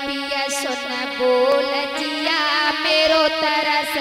पिया सुन बोल जिया मेरो तरस